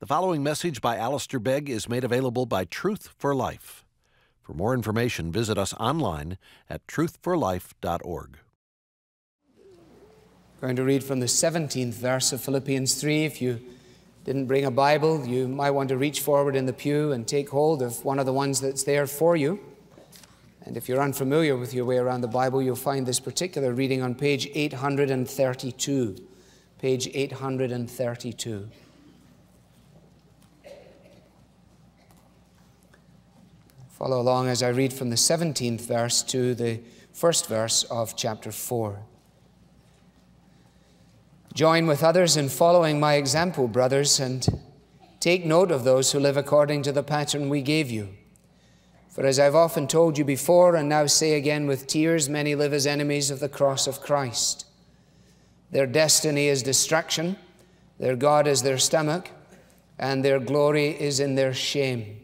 The following message by Alistair Begg is made available by Truth for Life. For more information, visit us online at truthforlife.org. Going to read from the 17th verse of Philippians 3. If you didn't bring a Bible, you might want to reach forward in the pew and take hold of one of the ones that's there for you. And if you're unfamiliar with your way around the Bible, you'll find this particular reading on page 832. Page 832. Follow along as I read from the 17th verse to the first verse of chapter 4. Join with others in following my example, brothers, and take note of those who live according to the pattern we gave you. For as I've often told you before, and now say again with tears, many live as enemies of the cross of Christ. Their destiny is destruction, their God is their stomach, and their glory is in their shame.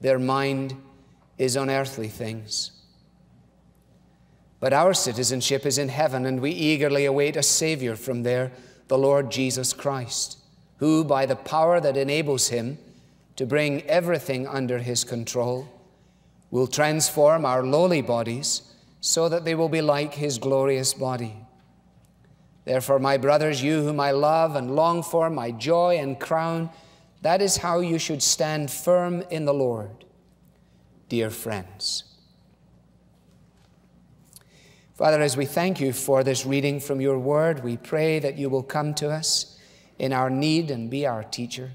Their mind is on earthly things. But our citizenship is in heaven, and we eagerly await a Savior from there, the Lord Jesus Christ, who, by the power that enables him to bring everything under his control, will transform our lowly bodies so that they will be like his glorious body. Therefore, my brothers, you whom I love and long for, my joy and crown, that is how you should stand firm in the Lord, dear friends. Father, as we thank you for this reading from your word, we pray that you will come to us in our need and be our teacher.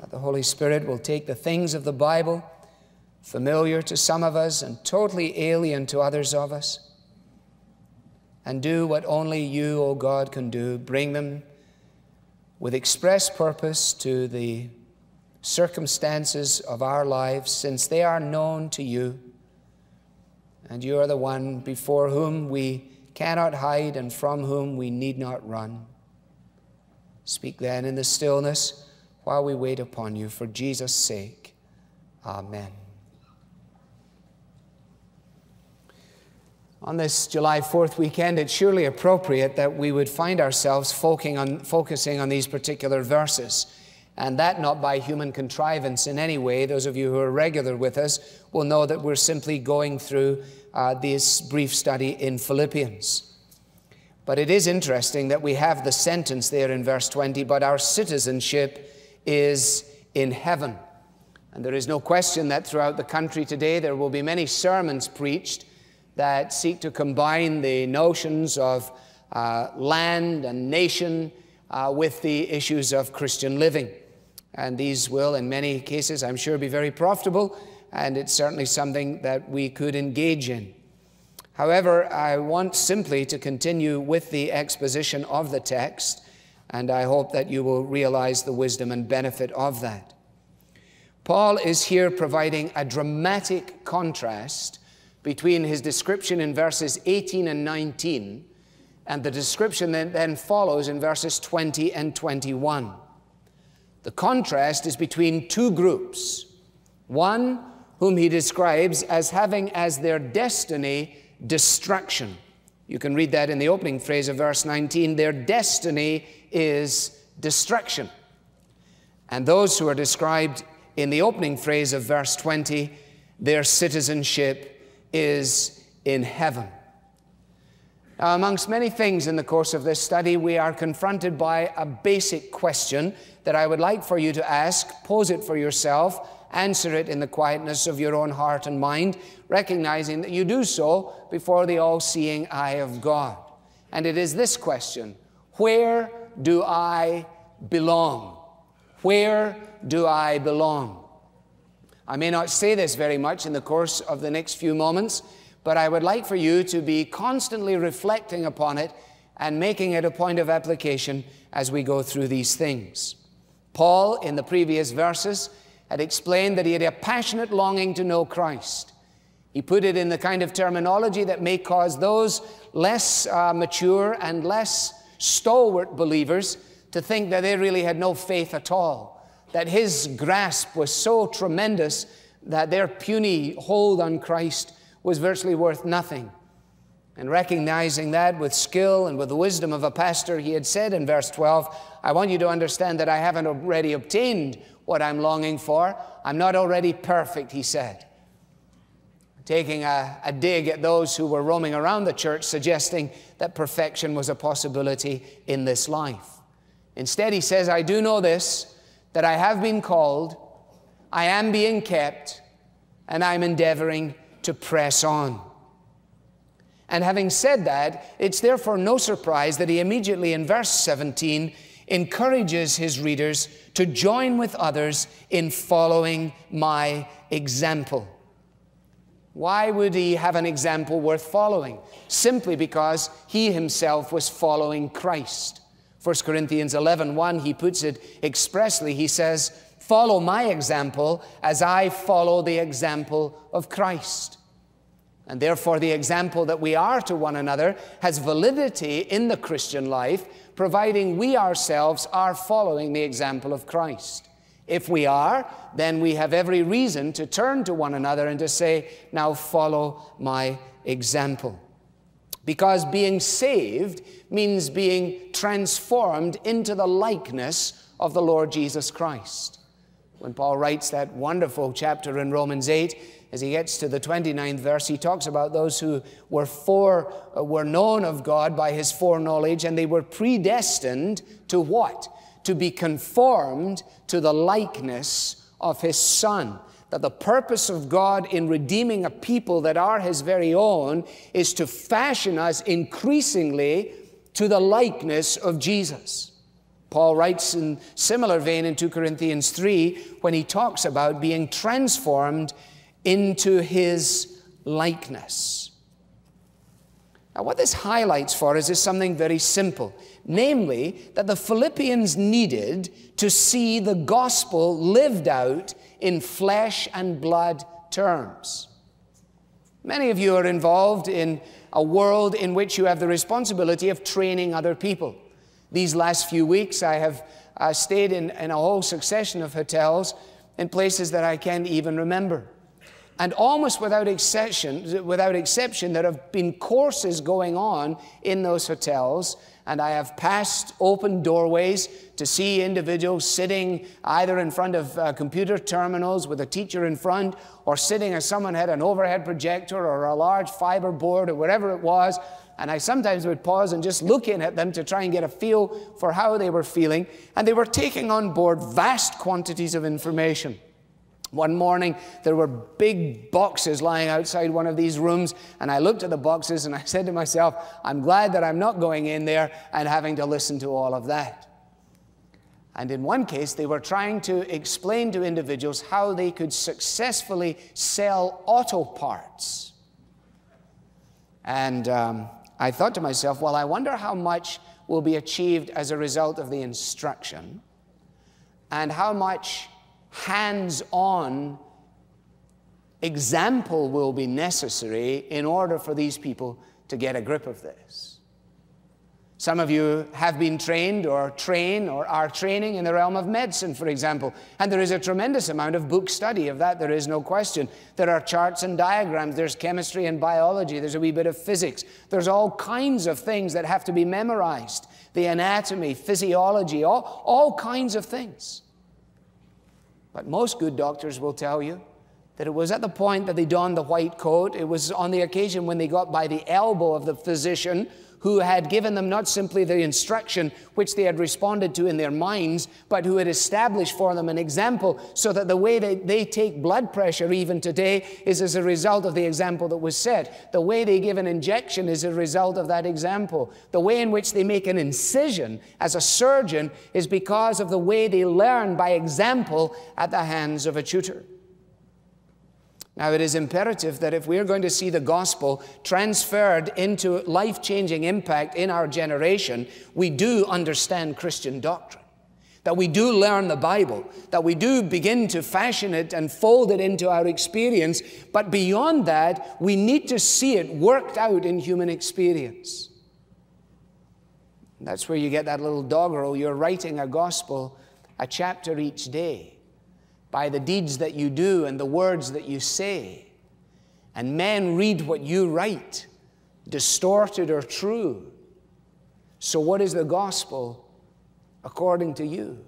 That the Holy Spirit will take the things of the Bible, familiar to some of us and totally alien to others of us, and do what only you, O God, can do bring them with express purpose to the circumstances of our lives, since they are known to you. And you are the one before whom we cannot hide and from whom we need not run. Speak then in the stillness while we wait upon you for Jesus' sake. Amen. On this July 4th weekend, it's surely appropriate that we would find ourselves focusing on, focusing on these particular verses. And that not by human contrivance in any way. Those of you who are regular with us will know that we're simply going through uh, this brief study in Philippians. But it is interesting that we have the sentence there in verse 20, but our citizenship is in heaven. And there is no question that throughout the country today there will be many sermons preached that seek to combine the notions of uh, land and nation uh, with the issues of Christian living. And these will, in many cases, I'm sure, be very profitable, and it's certainly something that we could engage in. However, I want simply to continue with the exposition of the text, and I hope that you will realize the wisdom and benefit of that. Paul is here providing a dramatic contrast between his description in verses 18 and 19 and the description that then follows in verses 20 and 21. The contrast is between two groups. One, whom he describes as having as their destiny destruction. You can read that in the opening phrase of verse 19 their destiny is destruction. And those who are described in the opening phrase of verse 20, their citizenship is in heaven. Now, amongst many things in the course of this study, we are confronted by a basic question that I would like for you to ask, pose it for yourself, answer it in the quietness of your own heart and mind, recognizing that you do so before the all seeing eye of God. And it is this question Where do I belong? Where do I belong? I may not say this very much in the course of the next few moments, but I would like for you to be constantly reflecting upon it and making it a point of application as we go through these things. Paul, in the previous verses, had explained that he had a passionate longing to know Christ. He put it in the kind of terminology that may cause those less uh, mature and less stalwart believers to think that they really had no faith at all that his grasp was so tremendous that their puny hold on Christ was virtually worth nothing. And recognizing that with skill and with the wisdom of a pastor, he had said in verse 12, I want you to understand that I haven't already obtained what I'm longing for. I'm not already perfect, he said. Taking a, a dig at those who were roaming around the church, suggesting that perfection was a possibility in this life. Instead, he says, I do know this, that I have been called, I am being kept, and I'm endeavoring to press on. And having said that, it's therefore no surprise that he immediately in verse 17 encourages his readers to join with others in following my example. Why would he have an example worth following? Simply because he himself was following Christ. 1 Corinthians 11 1, he puts it expressly. He says, Follow my example as I follow the example of Christ. And therefore, the example that we are to one another has validity in the Christian life, providing we ourselves are following the example of Christ. If we are, then we have every reason to turn to one another and to say, Now follow my example. Because being saved means being transformed into the likeness of the Lord Jesus Christ. When Paul writes that wonderful chapter in Romans 8, as he gets to the 29th verse, he talks about those who were, fore, uh, were known of God by his foreknowledge, and they were predestined to what? To be conformed to the likeness of his Son. That the purpose of God in redeeming a people that are his very own is to fashion us increasingly to the likeness of Jesus. Paul writes in similar vein in 2 Corinthians 3 when he talks about being transformed into his likeness. Now, what this highlights for us is something very simple namely, that the Philippians needed to see the gospel lived out in flesh and blood terms. Many of you are involved in a world in which you have the responsibility of training other people. These last few weeks, I have uh, stayed in, in a whole succession of hotels in places that I can't even remember. And almost without exception, without exception, there have been courses going on in those hotels. And I have passed open doorways to see individuals sitting either in front of uh, computer terminals with a teacher in front, or sitting as someone had an overhead projector or a large fiber board or whatever it was. And I sometimes would pause and just look in at them to try and get a feel for how they were feeling. And they were taking on board vast quantities of information. One morning, there were big boxes lying outside one of these rooms, and I looked at the boxes and I said to myself, I'm glad that I'm not going in there and having to listen to all of that. And in one case, they were trying to explain to individuals how they could successfully sell auto parts. And um, I thought to myself, well, I wonder how much will be achieved as a result of the instruction, and how much hands on example will be necessary in order for these people to get a grip of this. Some of you have been trained or train or are training in the realm of medicine, for example, and there is a tremendous amount of book study of that, there is no question. There are charts and diagrams, there's chemistry and biology, there's a wee bit of physics, there's all kinds of things that have to be memorized the anatomy, physiology, all, all kinds of things. But most good doctors will tell you that it was at the point that they donned the white coat, it was on the occasion when they got by the elbow of the physician who had given them not simply the instruction which they had responded to in their minds, but who had established for them an example so that the way they, they take blood pressure even today is as a result of the example that was set. The way they give an injection is a result of that example. The way in which they make an incision as a surgeon is because of the way they learn by example at the hands of a tutor. Now, it is imperative that if we're going to see the gospel transferred into life changing impact in our generation, we do understand Christian doctrine. That we do learn the Bible, that we do begin to fashion it and fold it into our experience. But beyond that, we need to see it worked out in human experience. That's where you get that little doggerel. You're writing a gospel, a chapter each day by the deeds that you do and the words that you say. And men read what you write, distorted or true. So, what is the gospel according to you?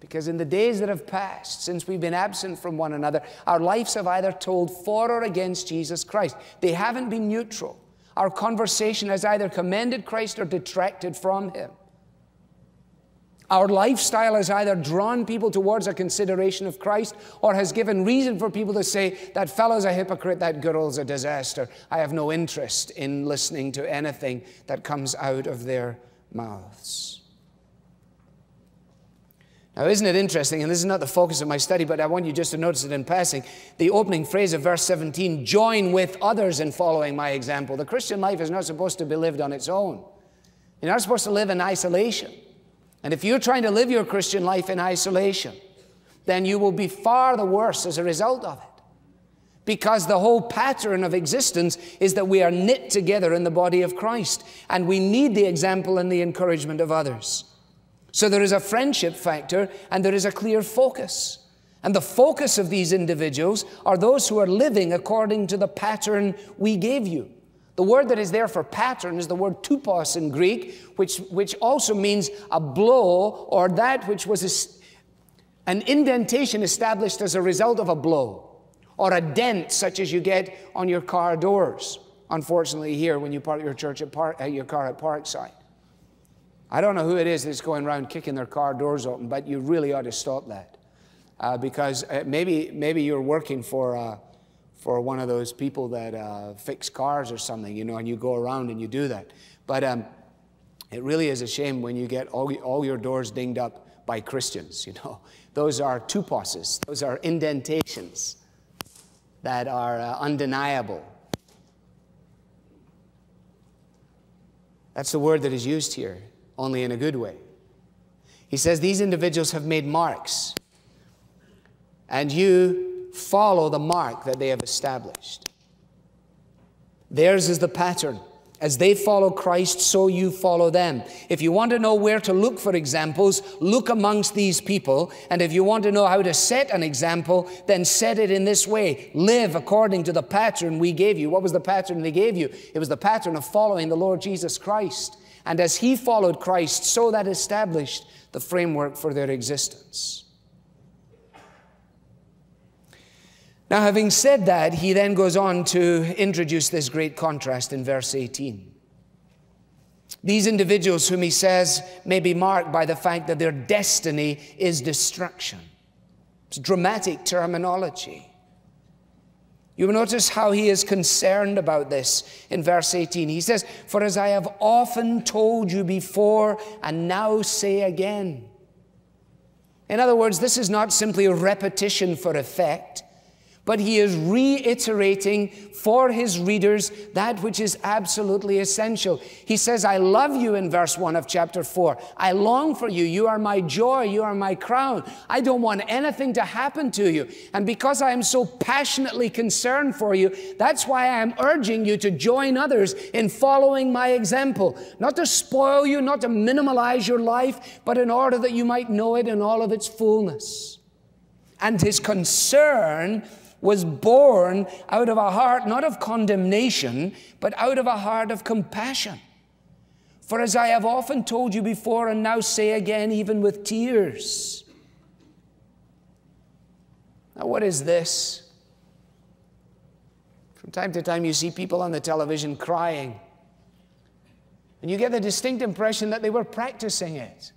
Because in the days that have passed, since we've been absent from one another, our lives have either told for or against Jesus Christ. They haven't been neutral. Our conversation has either commended Christ or detracted from him. Our lifestyle has either drawn people towards a consideration of Christ or has given reason for people to say, that fellow's a hypocrite, that girl's a disaster. I have no interest in listening to anything that comes out of their mouths. Now, isn't it interesting? And this is not the focus of my study, but I want you just to notice it in passing. The opening phrase of verse 17 join with others in following my example. The Christian life is not supposed to be lived on its own, you're not supposed to live in isolation. And if you're trying to live your Christian life in isolation, then you will be far the worse as a result of it. Because the whole pattern of existence is that we are knit together in the body of Christ, and we need the example and the encouragement of others. So there is a friendship factor and there is a clear focus. And the focus of these individuals are those who are living according to the pattern we gave you. The word that is there for pattern is the word tupos in Greek, which, which also means a blow or that which was an indentation established as a result of a blow, or a dent such as you get on your car doors. Unfortunately, here when you park your church at uh, your car at Parkside. I don't know who it is that's going around kicking their car doors open, but you really ought to stop that. Uh, because uh, maybe, maybe you're working for uh, for one of those people that uh, fix cars or something, you know, and you go around and you do that. But um, it really is a shame when you get all, all your doors dinged up by Christians, you know. Those are tuposes, those are indentations that are uh, undeniable. That's the word that is used here, only in a good way. He says these individuals have made marks, and you follow the mark that they have established. Theirs is the pattern. As they follow Christ, so you follow them. If you want to know where to look for examples, look amongst these people. And if you want to know how to set an example, then set it in this way. Live according to the pattern we gave you. What was the pattern they gave you? It was the pattern of following the Lord Jesus Christ. And as he followed Christ, so that established the framework for their existence. Now, having said that, he then goes on to introduce this great contrast in verse 18. These individuals, whom he says may be marked by the fact that their destiny is destruction. It's dramatic terminology. You will notice how he is concerned about this in verse 18. He says, For as I have often told you before and now say again. In other words, this is not simply a repetition for effect. But he is reiterating for his readers that which is absolutely essential. He says, I love you in verse 1 of chapter 4. I long for you. You are my joy. You are my crown. I don't want anything to happen to you. And because I am so passionately concerned for you, that's why I am urging you to join others in following my example. Not to spoil you, not to minimalize your life, but in order that you might know it in all of its fullness. And his concern was born out of a heart not of condemnation, but out of a heart of compassion. For as I have often told you before and now say again, even with tears. Now, what is this? From time to time, you see people on the television crying, and you get the distinct impression that they were practicing it.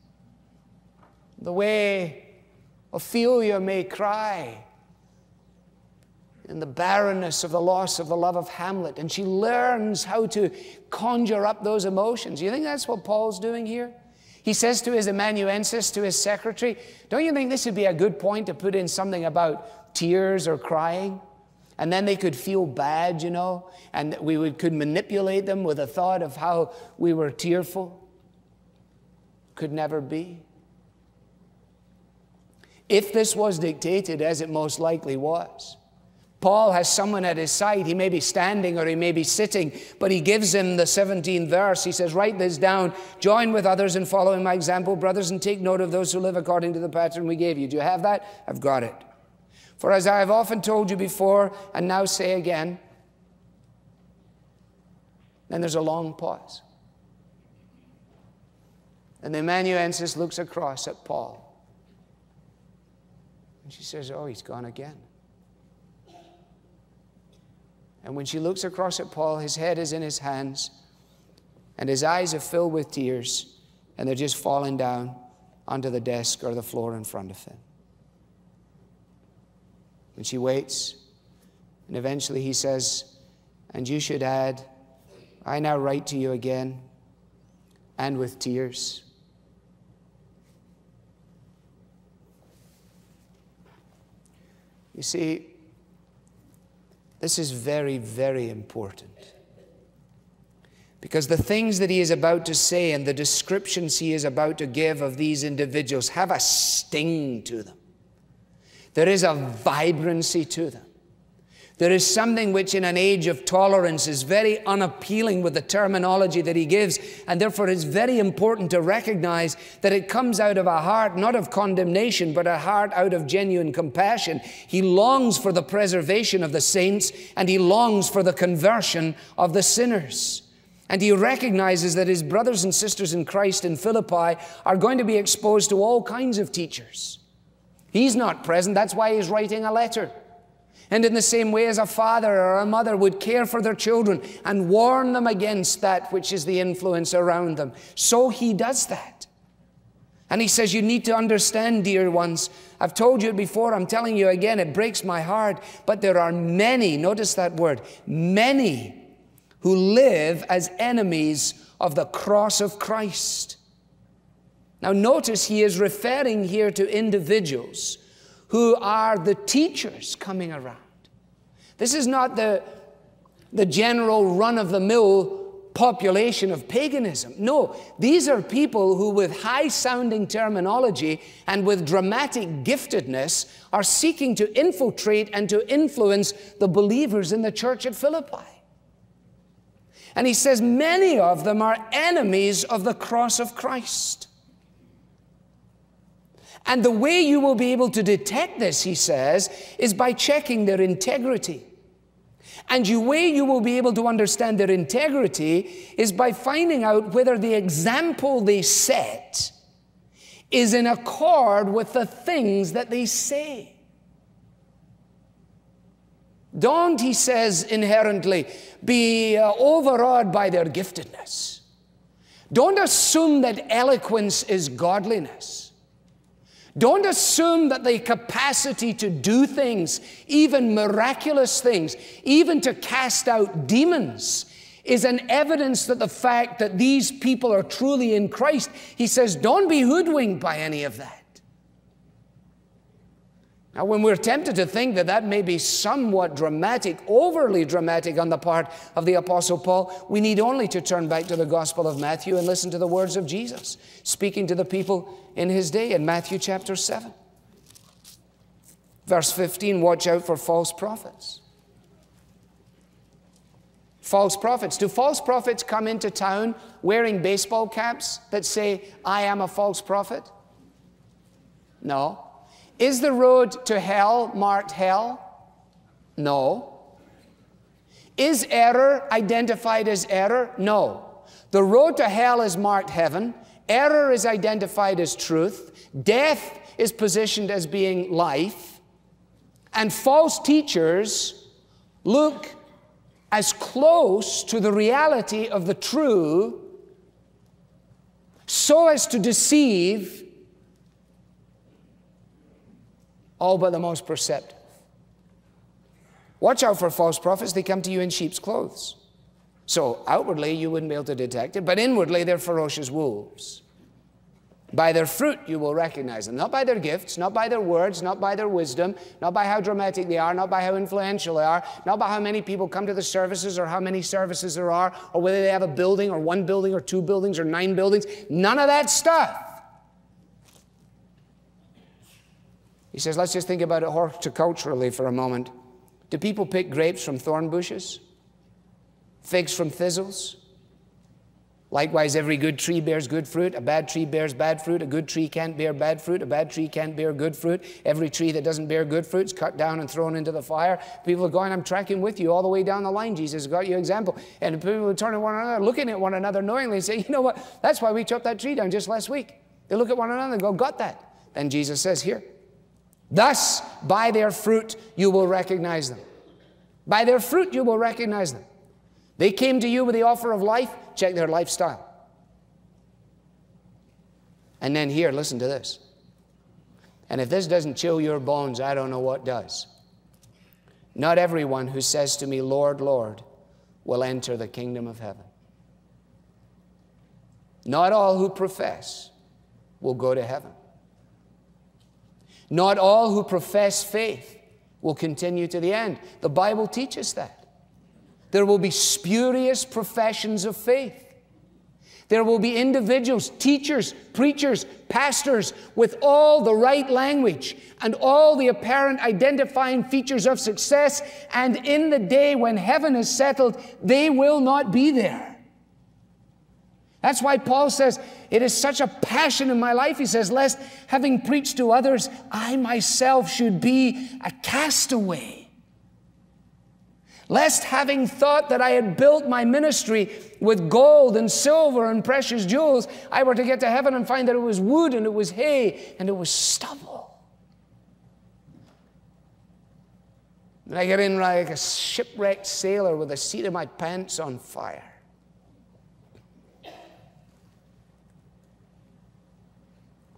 The way Ophelia may cry in the barrenness of the loss of the love of Hamlet, and she learns how to conjure up those emotions. You think that's what Paul's doing here? He says to his amanuensis, to his secretary, Don't you think this would be a good point to put in something about tears or crying? And then they could feel bad, you know, and we would, could manipulate them with a thought of how we were tearful. Could never be. If this was dictated, as it most likely was, Paul has someone at his side. He may be standing or he may be sitting, but he gives him the 17th verse. He says, Write this down. Join with others in following my example, brothers, and take note of those who live according to the pattern we gave you. Do you have that? I've got it. For as I have often told you before, and now say again, Then there's a long pause. And the amanuensis looks across at Paul. And she says, Oh, he's gone again. And when she looks across at Paul, his head is in his hands, and his eyes are filled with tears, and they're just falling down onto the desk or the floor in front of him. And she waits, and eventually he says, And you should add, I now write to you again, and with tears. You see, this is very, very important. Because the things that he is about to say and the descriptions he is about to give of these individuals have a sting to them. There is a vibrancy to them. There is something which, in an age of tolerance, is very unappealing with the terminology that he gives, and therefore it's very important to recognize that it comes out of a heart not of condemnation, but a heart out of genuine compassion. He longs for the preservation of the saints, and he longs for the conversion of the sinners. And he recognizes that his brothers and sisters in Christ in Philippi are going to be exposed to all kinds of teachers. He's not present, that's why he's writing a letter. And in the same way as a father or a mother would care for their children and warn them against that which is the influence around them, so he does that. And he says, You need to understand, dear ones. I've told you before, I'm telling you again, it breaks my heart. But there are many, notice that word, many who live as enemies of the cross of Christ. Now, notice he is referring here to individuals who are the teachers coming around. This is not the, the general run of the mill population of paganism. No, these are people who, with high sounding terminology and with dramatic giftedness, are seeking to infiltrate and to influence the believers in the church at Philippi. And he says many of them are enemies of the cross of Christ. And the way you will be able to detect this, he says, is by checking their integrity. And the way you will be able to understand their integrity is by finding out whether the example they set is in accord with the things that they say. Don't, he says inherently, be uh, overawed by their giftedness. Don't assume that eloquence is godliness. Don't assume that the capacity to do things, even miraculous things, even to cast out demons, is an evidence that the fact that these people are truly in Christ. He says, don't be hoodwinked by any of that. Now, when we're tempted to think that that may be somewhat dramatic, overly dramatic on the part of the Apostle Paul, we need only to turn back to the Gospel of Matthew and listen to the words of Jesus speaking to the people in his day in Matthew chapter 7. Verse 15 Watch out for false prophets. False prophets. Do false prophets come into town wearing baseball caps that say, I am a false prophet? No. Is the road to hell marked hell? No. Is error identified as error? No. The road to hell is marked heaven. Error is identified as truth. Death is positioned as being life. And false teachers look as close to the reality of the true so as to deceive all but the most perceptive. Watch out for false prophets, they come to you in sheep's clothes. So outwardly you wouldn't be able to detect it, but inwardly they're ferocious wolves. By their fruit you will recognize them, not by their gifts, not by their words, not by their wisdom, not by how dramatic they are, not by how influential they are, not by how many people come to the services or how many services there are, or whether they have a building or one building or two buildings or nine buildings. None of that stuff. He says, let's just think about it horticulturally for a moment. Do people pick grapes from thorn bushes? Figs from thistles? Likewise, every good tree bears good fruit. A bad tree bears bad fruit. A good tree can't bear bad fruit. A bad tree can't bear good fruit. Every tree that doesn't bear good fruit is cut down and thrown into the fire. People are going, I'm tracking with you all the way down the line. Jesus got you example. And people turn to one another, looking at one another knowingly, and say, You know what? That's why we chopped that tree down just last week. They look at one another and go, Got that. Then Jesus says, Here. Thus, by their fruit, you will recognize them. By their fruit, you will recognize them. They came to you with the offer of life check their lifestyle. And then here, listen to this. And if this doesn't chill your bones, I don't know what does. Not everyone who says to me, Lord, Lord, will enter the kingdom of heaven. Not all who profess will go to heaven. Not all who profess faith will continue to the end. The Bible teaches that. There will be spurious professions of faith. There will be individuals, teachers, preachers, pastors with all the right language and all the apparent identifying features of success. And in the day when heaven is settled, they will not be there. That's why Paul says, It is such a passion in my life, he says, lest having preached to others, I myself should be a castaway lest having thought that I had built my ministry with gold and silver and precious jewels, I were to get to heaven and find that it was wood and it was hay and it was stubble. And I get in like a shipwrecked sailor with the seat of my pants on fire.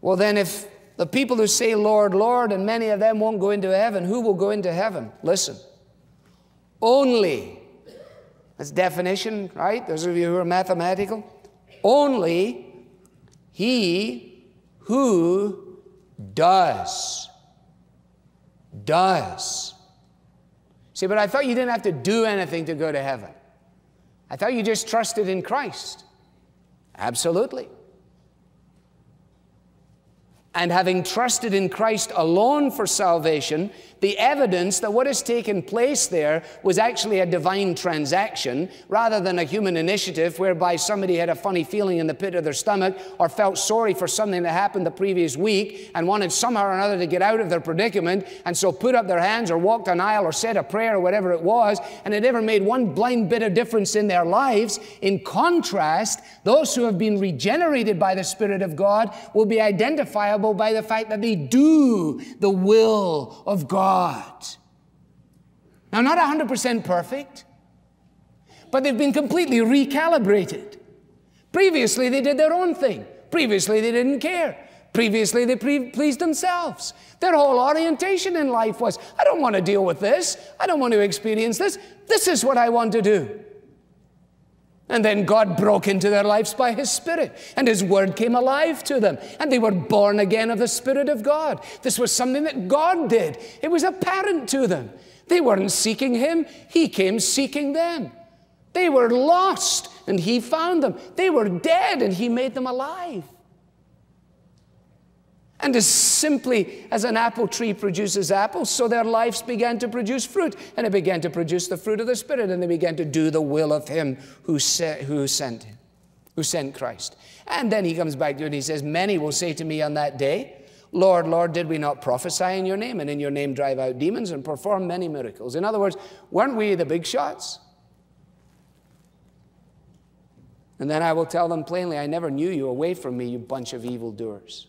Well, then, if the people who say, Lord, Lord, and many of them won't go into heaven, who will go into heaven? Listen. Only, that's definition, right? Those of you who are mathematical. Only he who does. Does. See, but I thought you didn't have to do anything to go to heaven. I thought you just trusted in Christ. Absolutely and having trusted in Christ alone for salvation, the evidence that what has taken place there was actually a divine transaction rather than a human initiative whereby somebody had a funny feeling in the pit of their stomach or felt sorry for something that happened the previous week and wanted somehow or another to get out of their predicament and so put up their hands or walked an aisle or said a prayer or whatever it was and it never made one blind bit of difference in their lives. In contrast, those who have been regenerated by the Spirit of God will be identifiable by the fact that they do the will of God. Now, not 100% perfect, but they've been completely recalibrated. Previously, they did their own thing. Previously, they didn't care. Previously, they pre- pleased themselves. Their whole orientation in life was I don't want to deal with this. I don't want to experience this. This is what I want to do. And then God broke into their lives by His Spirit, and His Word came alive to them, and they were born again of the Spirit of God. This was something that God did, it was apparent to them. They weren't seeking Him, He came seeking them. They were lost, and He found them. They were dead, and He made them alive. And as simply as an apple tree produces apples, so their lives began to produce fruit. And it began to produce the fruit of the Spirit, and they began to do the will of Him who, who sent Him, who sent Christ. And then he comes back to it and he says, Many will say to me on that day, Lord, Lord, did we not prophesy in your name, and in your name drive out demons and perform many miracles? In other words, weren't we the big shots? And then I will tell them plainly, I never knew you. Away from me, you bunch of evildoers.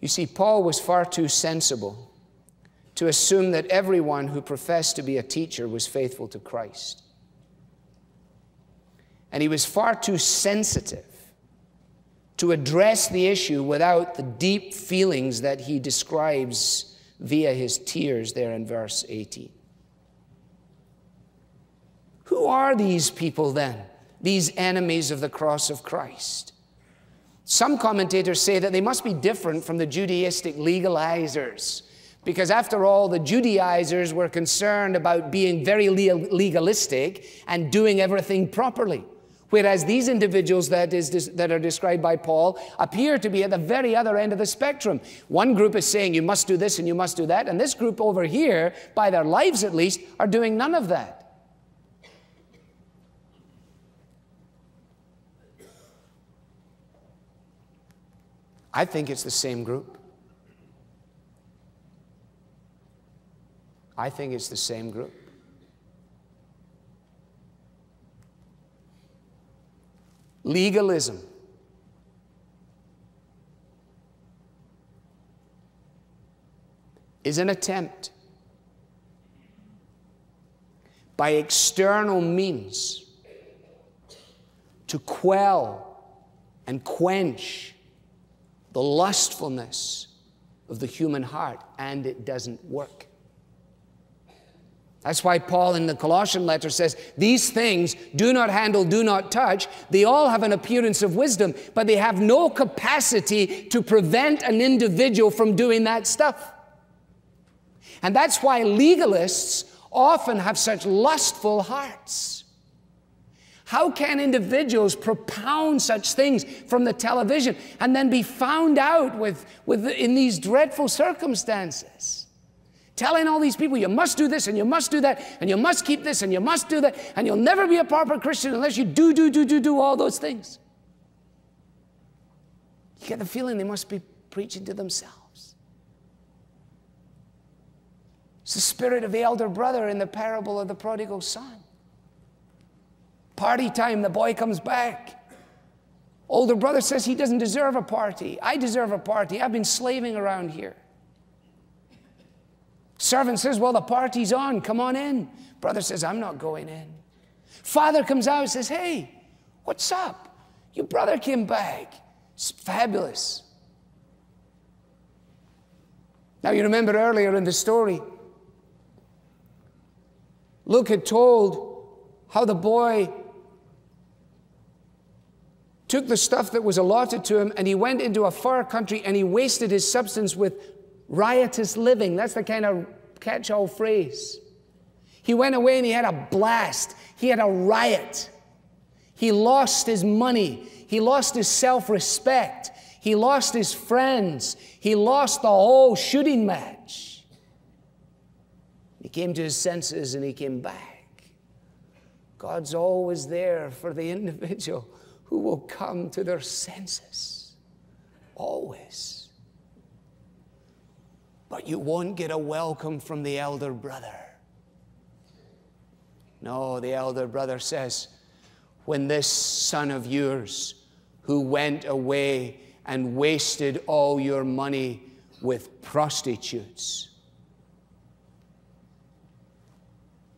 You see, Paul was far too sensible to assume that everyone who professed to be a teacher was faithful to Christ. And he was far too sensitive to address the issue without the deep feelings that he describes via his tears there in verse 18. Who are these people then, these enemies of the cross of Christ? Some commentators say that they must be different from the Judaistic legalizers. Because after all, the Judaizers were concerned about being very legalistic and doing everything properly. Whereas these individuals that, is, that are described by Paul appear to be at the very other end of the spectrum. One group is saying you must do this and you must do that, and this group over here, by their lives at least, are doing none of that. I think it's the same group. I think it's the same group. Legalism. Is an attempt by external means to quell and quench the lustfulness of the human heart, and it doesn't work. That's why Paul in the Colossian letter says, These things do not handle, do not touch. They all have an appearance of wisdom, but they have no capacity to prevent an individual from doing that stuff. And that's why legalists often have such lustful hearts. How can individuals propound such things from the television and then be found out with, with, in these dreadful circumstances? telling all these people you must do this and you must do that and you must keep this and you must do that and you'll never be a proper Christian unless you do, do, do, do, do all those things. You get the feeling they must be preaching to themselves. It's the spirit of the elder brother in the parable of the prodigal son. Party time, the boy comes back. Older brother says he doesn't deserve a party. I deserve a party. I've been slaving around here. Servant says, Well, the party's on, come on in. Brother says, I'm not going in. Father comes out and says, Hey, what's up? Your brother came back. It's fabulous. Now, you remember earlier in the story, Luke had told how the boy took the stuff that was allotted to him and he went into a far country and he wasted his substance with riotous living. That's the kind of catch all phrase. He went away and he had a blast, he had a riot. He lost his money, he lost his self respect, he lost his friends, he lost the whole shooting match. He came to his senses and he came back. God's always there for the individual who will come to their senses. Always but you won't get a welcome from the elder brother. No, the elder brother says, when this son of yours who went away and wasted all your money with prostitutes.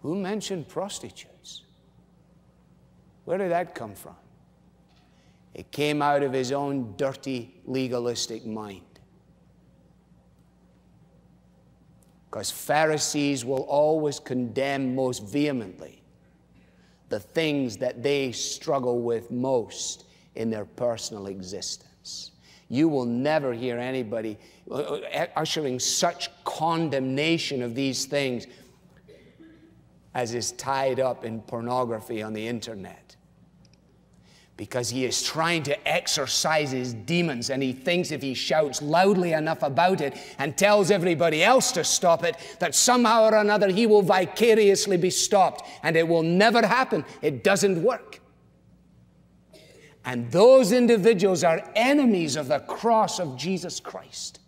Who mentioned prostitutes? Where did that come from? It came out of his own dirty, legalistic mind. Because Pharisees will always condemn most vehemently the things that they struggle with most in their personal existence. You will never hear anybody uh, uh, ushering such condemnation of these things as is tied up in pornography on the internet because he is trying to exorcise his demons and he thinks if he shouts loudly enough about it and tells everybody else to stop it, that somehow or another he will vicariously be stopped and it will never happen. It doesn't work. And those individuals are enemies of the cross of Jesus Christ.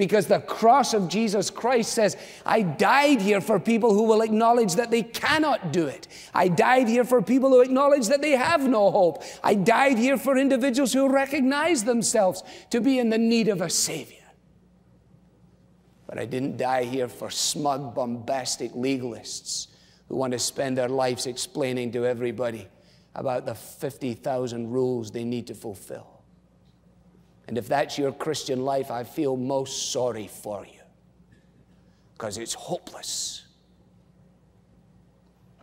Because the cross of Jesus Christ says, I died here for people who will acknowledge that they cannot do it. I died here for people who acknowledge that they have no hope. I died here for individuals who recognize themselves to be in the need of a Savior. But I didn't die here for smug, bombastic legalists who want to spend their lives explaining to everybody about the 50,000 rules they need to fulfill. And if that's your Christian life, I feel most sorry for you because it's hopeless.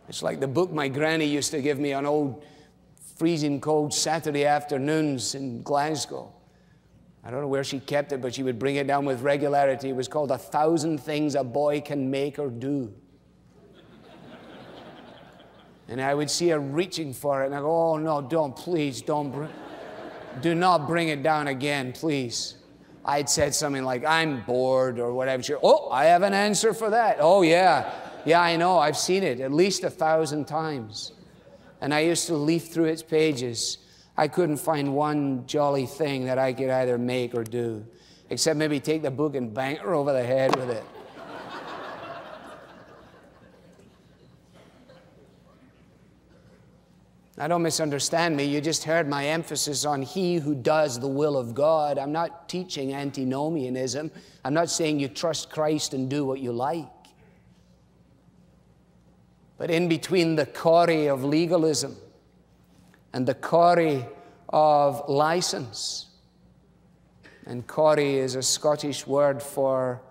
It's like the book my granny used to give me on old freezing cold Saturday afternoons in Glasgow. I don't know where she kept it, but she would bring it down with regularity. It was called A Thousand Things a Boy Can Make or Do. And I would see her reaching for it, and I go, Oh, no, don't, please, don't. Do not bring it down again, please. I'd said something like, I'm bored or whatever. She, oh, I have an answer for that. Oh, yeah. Yeah, I know. I've seen it at least a thousand times. And I used to leaf through its pages. I couldn't find one jolly thing that I could either make or do, except maybe take the book and bang her over the head with it. Now, don't misunderstand me. You just heard my emphasis on he who does the will of God. I'm not teaching antinomianism. I'm not saying you trust Christ and do what you like. But in between the corrie of legalism and the corrie of license, and corrie is a Scottish word for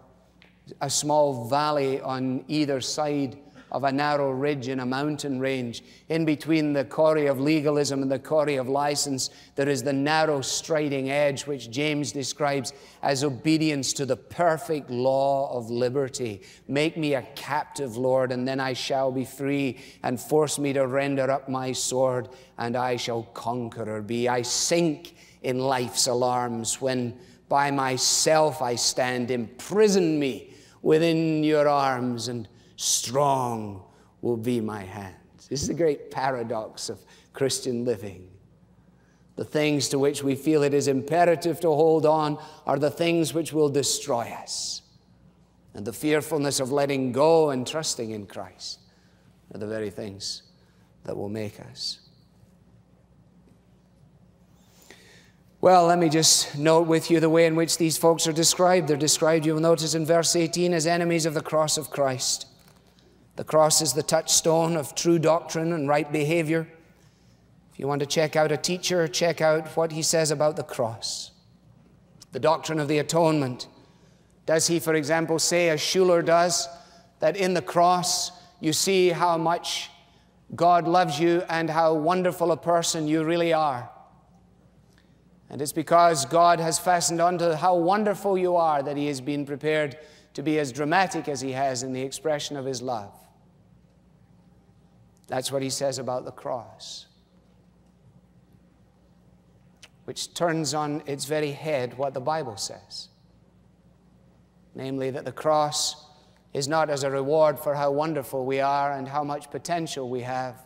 a small valley on either side of a narrow ridge in a mountain range. In between the quarry of legalism and the quarry of license, there is the narrow striding edge, which James describes as obedience to the perfect law of liberty. Make me a captive, Lord, and then I shall be free, and force me to render up my sword, and I shall conqueror be. I sink in life's alarms when by myself I stand. Imprison me within your arms and strong will be my hands. This is the great paradox of Christian living. The things to which we feel it is imperative to hold on are the things which will destroy us. And the fearfulness of letting go and trusting in Christ are the very things that will make us. Well, let me just note with you the way in which these folks are described. They're described, you'll notice in verse 18, as enemies of the cross of Christ. The cross is the touchstone of true doctrine and right behavior. If you want to check out a teacher, check out what he says about the cross. The doctrine of the atonement. Does he, for example, say, as Schuller does, that in the cross you see how much God loves you and how wonderful a person you really are? And it's because God has fastened onto how wonderful you are that He has been prepared to be as dramatic as He has in the expression of His love. That's what he says about the cross, which turns on its very head what the Bible says namely, that the cross is not as a reward for how wonderful we are and how much potential we have.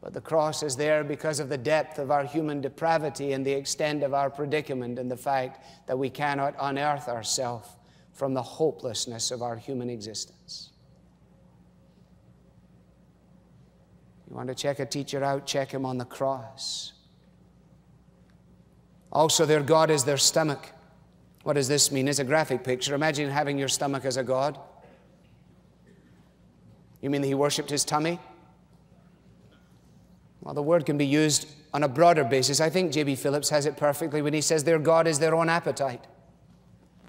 But the cross is there because of the depth of our human depravity and the extent of our predicament and the fact that we cannot unearth ourselves from the hopelessness of our human existence. You want to check a teacher out, check him on the cross. Also, their God is their stomach. What does this mean? It's a graphic picture. Imagine having your stomach as a God. You mean he worshiped his tummy? Well, the word can be used on a broader basis. I think J.B. Phillips has it perfectly when he says their God is their own appetite.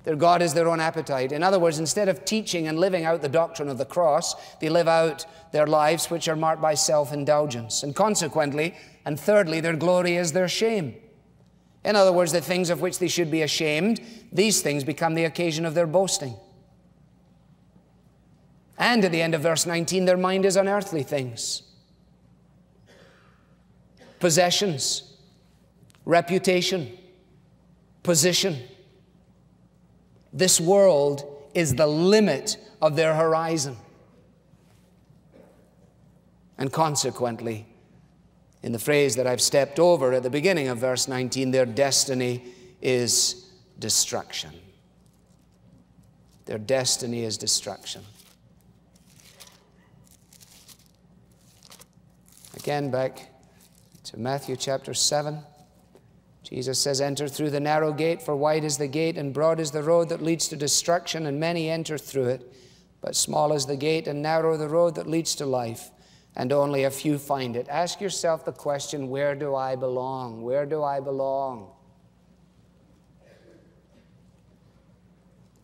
Their God is their own appetite. In other words, instead of teaching and living out the doctrine of the cross, they live out their lives which are marked by self indulgence. And consequently, and thirdly, their glory is their shame. In other words, the things of which they should be ashamed, these things become the occasion of their boasting. And at the end of verse 19, their mind is on earthly things possessions, reputation, position this world is the limit of their horizon. And consequently, in the phrase that I've stepped over at the beginning of verse 19, their destiny is destruction. Their destiny is destruction. Again, back to Matthew chapter 7. Jesus says, Enter through the narrow gate, for wide is the gate and broad is the road that leads to destruction, and many enter through it. But small is the gate and narrow the road that leads to life, and only a few find it. Ask yourself the question where do I belong? Where do I belong?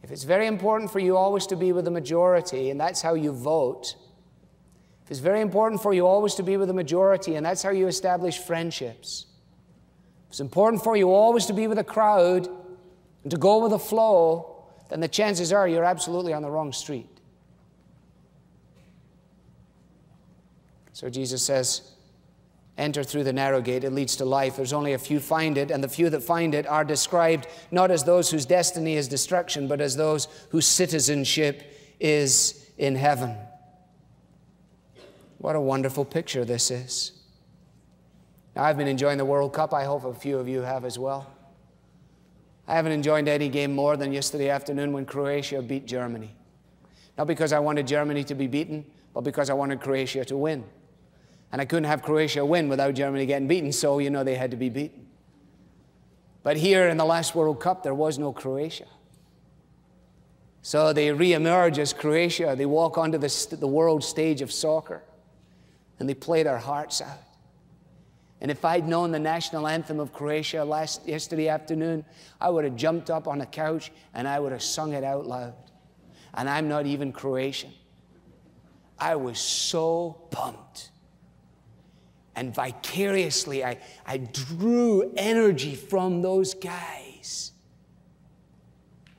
If it's very important for you always to be with the majority, and that's how you vote, if it's very important for you always to be with the majority, and that's how you establish friendships, it's important for you always to be with a crowd and to go with the flow, then the chances are you're absolutely on the wrong street. So Jesus says, Enter through the narrow gate, it leads to life. There's only a few find it, and the few that find it are described not as those whose destiny is destruction, but as those whose citizenship is in heaven. What a wonderful picture this is. Now, I've been enjoying the World Cup. I hope a few of you have as well. I haven't enjoyed any game more than yesterday afternoon when Croatia beat Germany. Not because I wanted Germany to be beaten, but because I wanted Croatia to win. And I couldn't have Croatia win without Germany getting beaten, so you know they had to be beaten. But here in the last World Cup, there was no Croatia. So they re-emerge as Croatia. They walk onto the, the world stage of soccer and they play their hearts out. And if I'd known the national anthem of Croatia last yesterday afternoon, I would have jumped up on a couch and I would have sung it out loud. And I'm not even Croatian. I was so pumped and vicariously, I, I drew energy from those guys.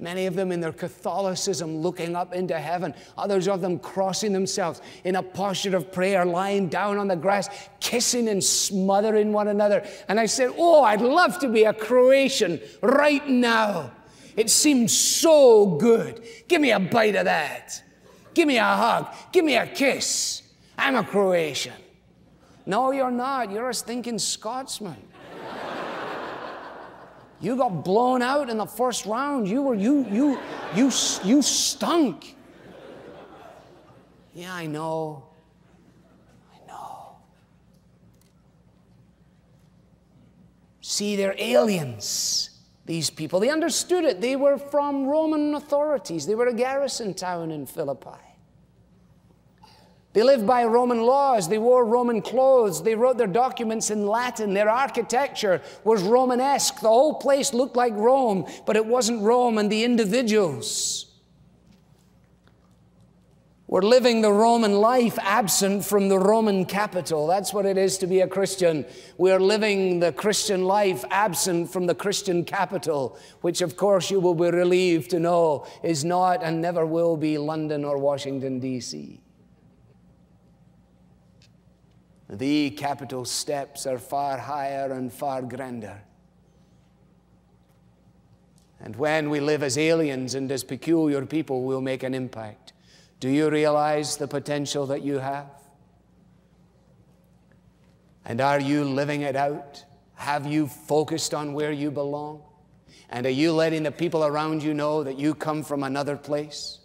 Many of them in their Catholicism looking up into heaven, others of them crossing themselves in a posture of prayer, lying down on the grass, kissing and smothering one another. And I said, Oh, I'd love to be a Croatian right now. It seems so good. Give me a bite of that. Give me a hug. Give me a kiss. I'm a Croatian. No, you're not. You're a stinking Scotsman. You got blown out in the first round. You were you you you you stunk. Yeah, I know. I know. See, they're aliens, these people. They understood it. They were from Roman authorities. They were a garrison town in Philippi. They lived by Roman laws. They wore Roman clothes. They wrote their documents in Latin. Their architecture was Romanesque. The whole place looked like Rome, but it wasn't Rome and the individuals were living the Roman life absent from the Roman capital. That's what it is to be a Christian. We're living the Christian life absent from the Christian capital, which, of course, you will be relieved to know is not and never will be London or Washington, D.C. The capital steps are far higher and far grander. And when we live as aliens and as peculiar people, we'll make an impact. Do you realize the potential that you have? And are you living it out? Have you focused on where you belong? And are you letting the people around you know that you come from another place?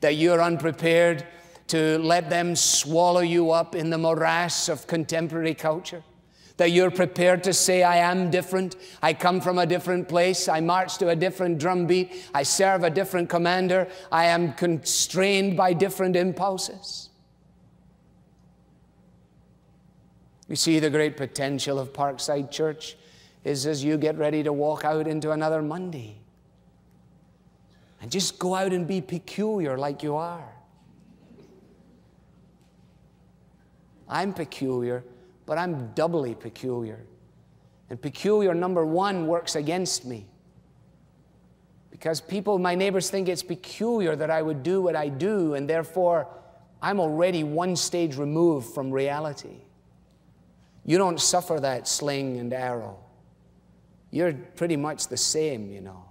That you're unprepared to let them swallow you up in the morass of contemporary culture. That you're prepared to say, I am different. I come from a different place. I march to a different drumbeat. I serve a different commander. I am constrained by different impulses. You see, the great potential of Parkside Church is as you get ready to walk out into another Monday. And just go out and be peculiar like you are. I'm peculiar, but I'm doubly peculiar. And peculiar number one works against me. Because people, my neighbors, think it's peculiar that I would do what I do, and therefore I'm already one stage removed from reality. You don't suffer that sling and arrow. You're pretty much the same, you know.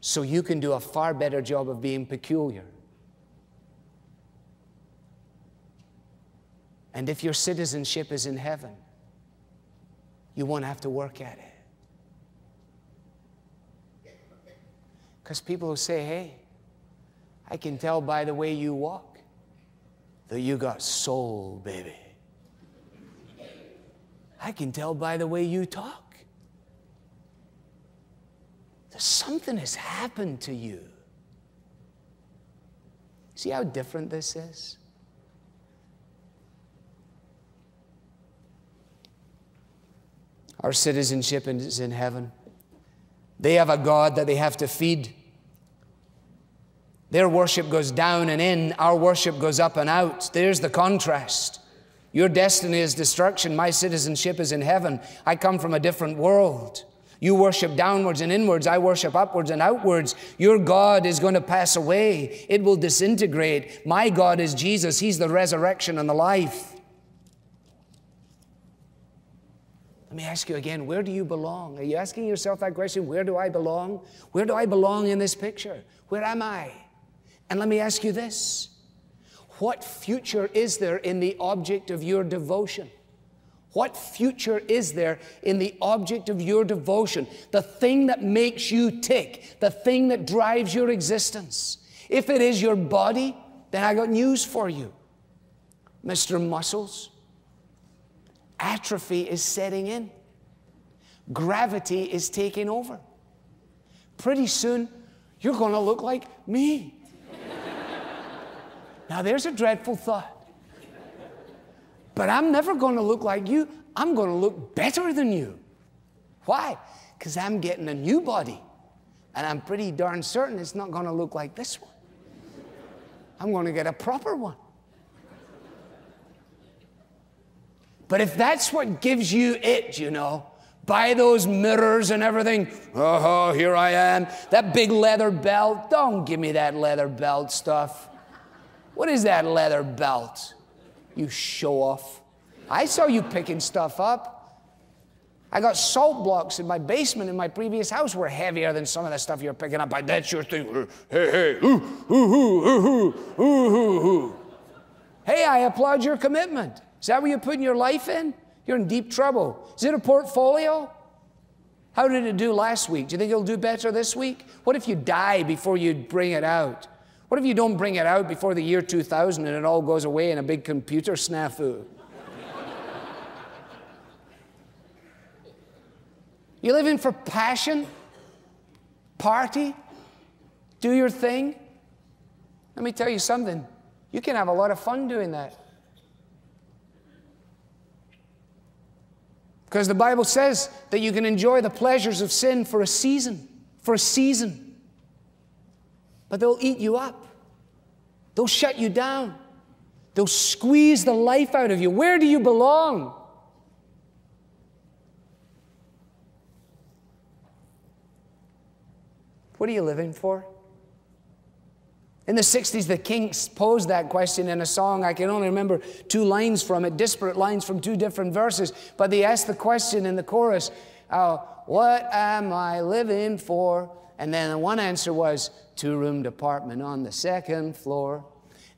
So you can do a far better job of being peculiar. And if your citizenship is in heaven, you won't have to work at it. Because people will say, hey, I can tell by the way you walk that you got soul, baby. I can tell by the way you talk that something has happened to you. See how different this is? Our citizenship is in heaven. They have a God that they have to feed. Their worship goes down and in, our worship goes up and out. There's the contrast. Your destiny is destruction. My citizenship is in heaven. I come from a different world. You worship downwards and inwards. I worship upwards and outwards. Your God is going to pass away, it will disintegrate. My God is Jesus. He's the resurrection and the life. Let me ask you again where do you belong? Are you asking yourself that question? Where do I belong? Where do I belong in this picture? Where am I? And let me ask you this what future is there in the object of your devotion? What future is there in the object of your devotion? The thing that makes you tick, the thing that drives your existence. If it is your body, then I got news for you. Mr. Muscles, atrophy is setting in. Gravity is taking over. Pretty soon, you're going to look like me. now, there's a dreadful thought. But I'm never going to look like you. I'm going to look better than you. Why? Because I'm getting a new body. And I'm pretty darn certain it's not going to look like this one. I'm going to get a proper one. But if that's what gives you it, you know, buy those mirrors and everything. Oh, here I am. That big leather belt. Don't give me that leather belt stuff. What is that leather belt? You show off. I saw you picking stuff up. I got salt blocks in my basement in my previous house were heavier than some of the stuff you're picking up. But that's your thing. Hey, hey, ooh, ooh, ooh, ooh, ooh, ooh, ooh. Hey, I applaud your commitment. Is that what you're putting your life in? You're in deep trouble. Is it a portfolio? How did it do last week? Do you think it'll do better this week? What if you die before you bring it out? What if you don't bring it out before the year 2000 and it all goes away in a big computer snafu? you living for passion? Party? Do your thing? Let me tell you something. You can have a lot of fun doing that. Because the Bible says that you can enjoy the pleasures of sin for a season, for a season. But they'll eat you up, they'll shut you down, they'll squeeze the life out of you. Where do you belong? What are you living for? In the 60s, the Kinks posed that question in a song. I can only remember two lines from it, disparate lines from two different verses. But they asked the question in the chorus, uh, What am I living for? And then the one answer was, Two room apartment on the second floor.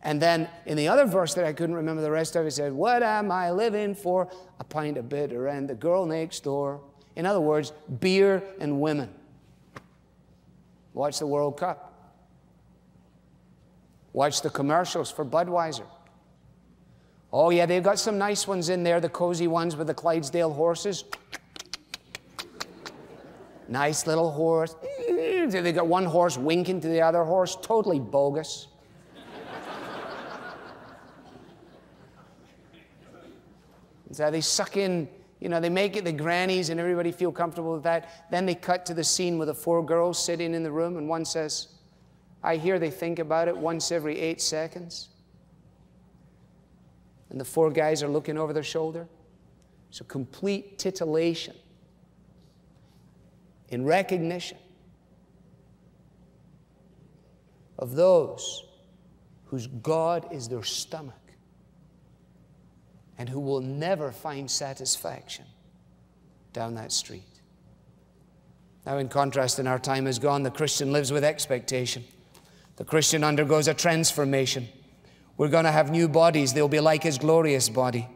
And then in the other verse that I couldn't remember the rest of, it said, What am I living for? A pint of bitter and the girl next door. In other words, beer and women. Watch the World Cup. Watch the commercials for Budweiser. Oh, yeah, they've got some nice ones in there, the cozy ones with the Clydesdale horses. Nice little horse. They got one horse winking to the other horse, totally bogus. so they suck in, you know, they make it the grannies and everybody feel comfortable with that. Then they cut to the scene with the four girls sitting in the room, and one says, I hear they think about it once every eight seconds. And the four guys are looking over their shoulder. So complete titillation in recognition of those whose God is their stomach and who will never find satisfaction down that street. Now, in contrast, in our time has gone, the Christian lives with expectation. The Christian undergoes a transformation. We're going to have new bodies. They'll be like his glorious body.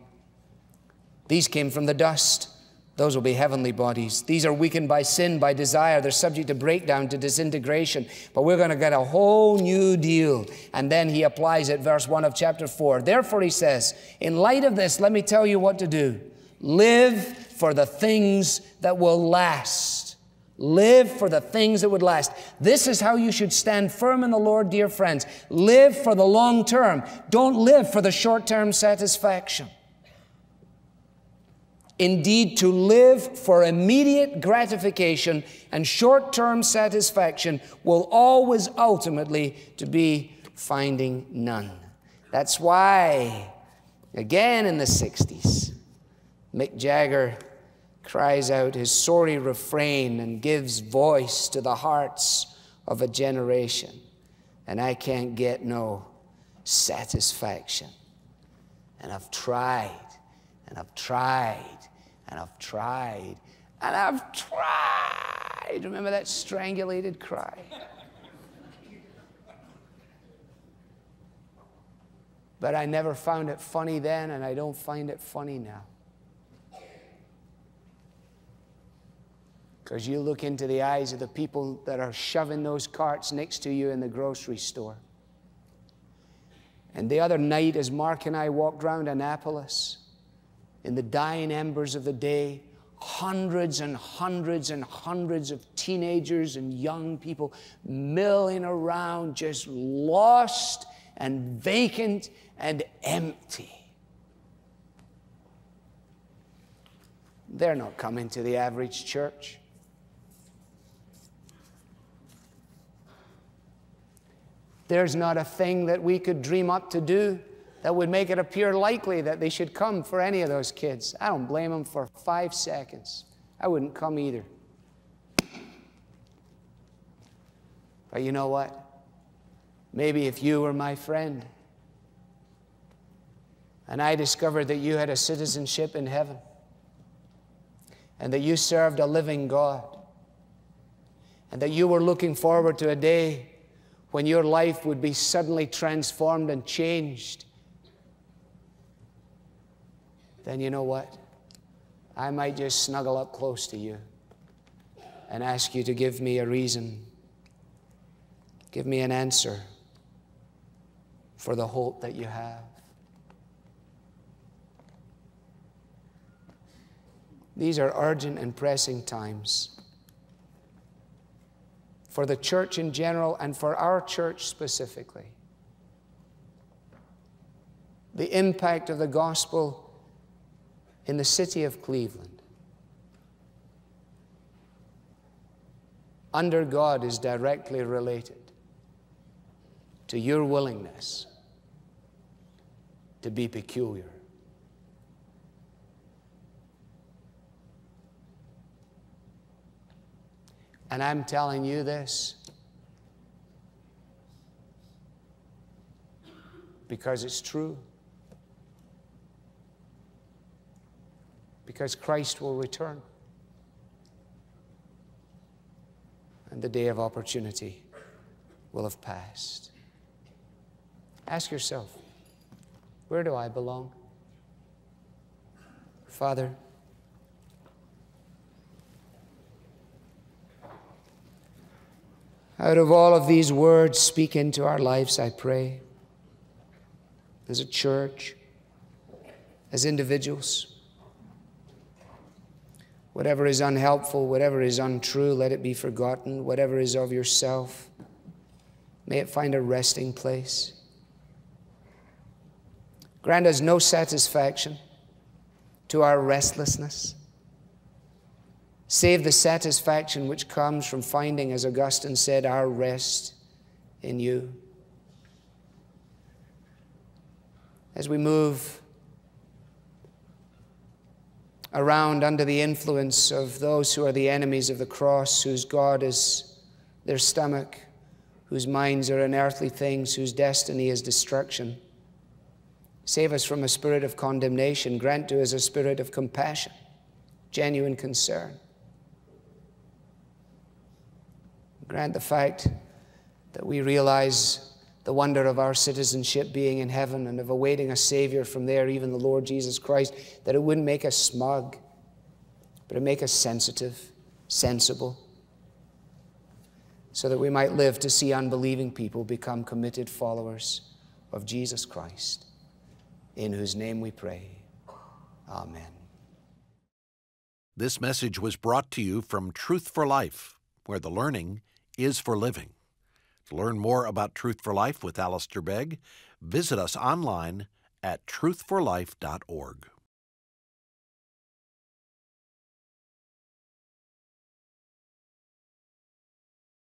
These came from the dust. Those will be heavenly bodies. These are weakened by sin, by desire. They're subject to breakdown, to disintegration. But we're going to get a whole new deal. And then he applies it, verse 1 of chapter 4. Therefore, he says, In light of this, let me tell you what to do. Live for the things that will last Live for the things that would last. This is how you should stand firm in the Lord, dear friends. Live for the long term. Don't live for the short term satisfaction. Indeed, to live for immediate gratification and short term satisfaction will always ultimately to be finding none. That's why, again in the 60s, Mick Jagger cries out his sorry refrain and gives voice to the hearts of a generation. And I can't get no satisfaction. And I've tried, and I've tried, and I've tried, and I've tried. Remember that strangulated cry? But I never found it funny then, and I don't find it funny now. Because you look into the eyes of the people that are shoving those carts next to you in the grocery store. And the other night, as Mark and I walked around Annapolis, in the dying embers of the day, hundreds and hundreds and hundreds of teenagers and young people milling around, just lost and vacant and empty. They're not coming to the average church. There's not a thing that we could dream up to do that would make it appear likely that they should come for any of those kids. I don't blame them for five seconds. I wouldn't come either. But you know what? Maybe if you were my friend and I discovered that you had a citizenship in heaven and that you served a living God and that you were looking forward to a day when your life would be suddenly transformed and changed, then you know what? I might just snuggle up close to you and ask you to give me a reason, give me an answer for the hope that you have. These are urgent and pressing times for the church in general and for our church specifically. The impact of the gospel in the city of Cleveland. Under God is directly related to your willingness to be peculiar. And I'm telling you this because it's true. Because Christ will return. And the day of opportunity will have passed. Ask yourself, where do I belong? Father, Out of all of these words, speak into our lives, I pray, as a church, as individuals. Whatever is unhelpful, whatever is untrue, let it be forgotten. Whatever is of yourself, may it find a resting place. Grant us no satisfaction to our restlessness. Save the satisfaction which comes from finding, as Augustine said, our rest in you. As we move around under the influence of those who are the enemies of the cross, whose God is their stomach, whose minds are in earthly things, whose destiny is destruction. Save us from a spirit of condemnation. Grant to us a spirit of compassion, genuine concern. Grant the fact that we realize the wonder of our citizenship being in heaven and of awaiting a Savior from there, even the Lord Jesus Christ, that it wouldn't make us smug, but it make us sensitive, sensible, so that we might live to see unbelieving people become committed followers of Jesus Christ, in whose name we pray. Amen. This message was brought to you from Truth for Life, where the learning is for living. To learn more about Truth for Life with Alistair Begg, visit us online at truthforlife.org.